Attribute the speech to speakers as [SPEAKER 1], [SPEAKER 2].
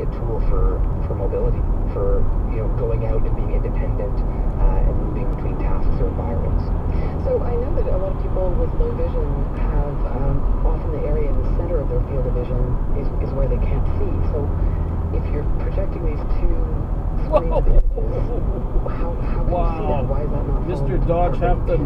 [SPEAKER 1] a tool for, for mobility, for you know going out and being independent uh, and moving between tasks or environments.
[SPEAKER 2] So I know that a lot of people with low vision have um, often the area in the center of their field of vision is, is where they can't see. So if you're projecting these two screens how, how can you see that? Why is that not
[SPEAKER 3] Mr. Dodge, have to.